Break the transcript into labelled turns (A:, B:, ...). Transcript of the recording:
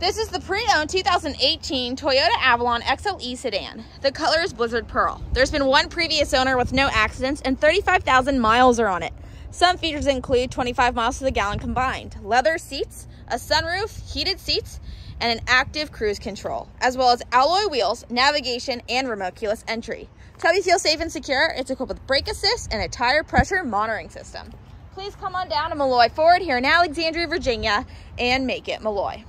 A: This is the pre-owned 2018 Toyota Avalon XLE sedan. The color is Blizzard Pearl. There's been one previous owner with no accidents and 35,000 miles are on it. Some features include 25 miles to the gallon combined, leather seats, a sunroof, heated seats, and an active cruise control, as well as alloy wheels, navigation, and remote keyless entry. To help you feel safe and secure, it's equipped with brake assist and a tire pressure monitoring system. Please come on down to Malloy Ford here in Alexandria, Virginia, and make it Malloy.